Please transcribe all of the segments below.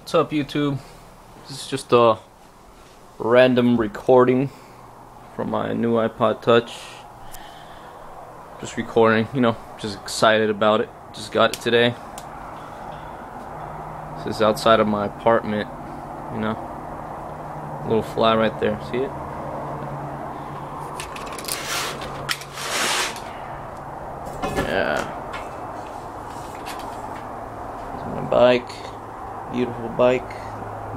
What's up, YouTube? This is just a random recording from my new iPod Touch. Just recording, you know, just excited about it. Just got it today. This is outside of my apartment, you know. A little fly right there. See it? Yeah. This is my bike. Beautiful bike.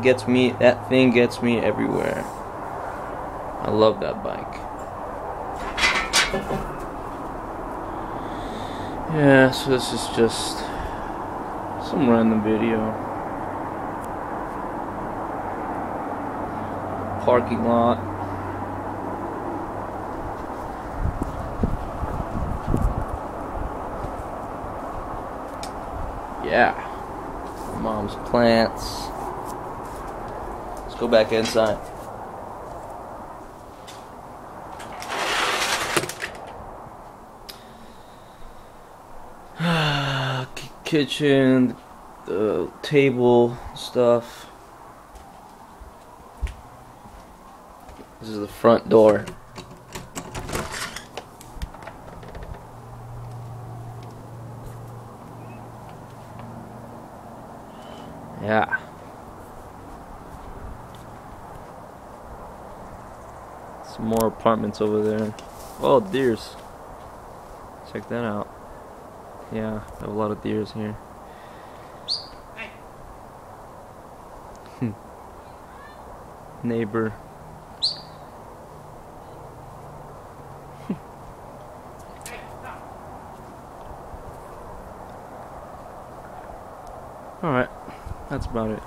Gets me, that thing gets me everywhere. I love that bike. Yeah, so this is just some random video. Parking lot. Yeah. Mom's plants. Let's go back inside. Kitchen, the table, stuff. This is the front door. Yeah. Some more apartments over there. Oh, deers. Check that out. Yeah, have a lot of deers here. Neighbor. Alright, that's about it.